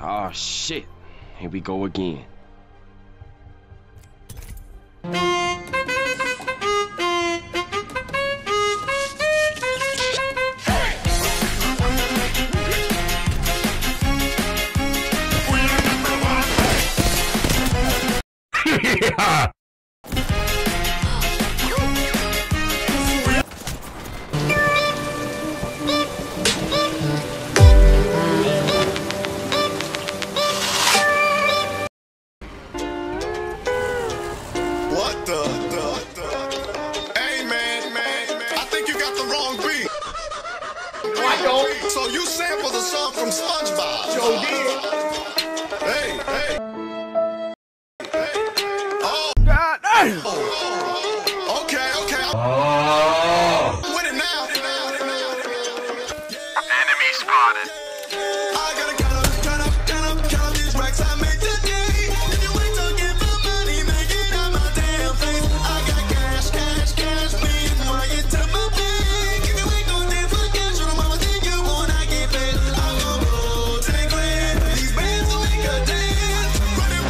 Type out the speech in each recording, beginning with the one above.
Oh shit. Here we go again. yeah. So you sampled a song from SpongeBob. Yo did. Hey, hey. Hey. Oh. God. Oh.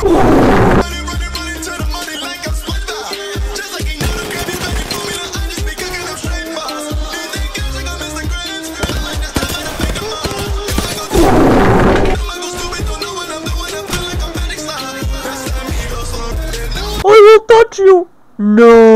Oh, I will touch you! No!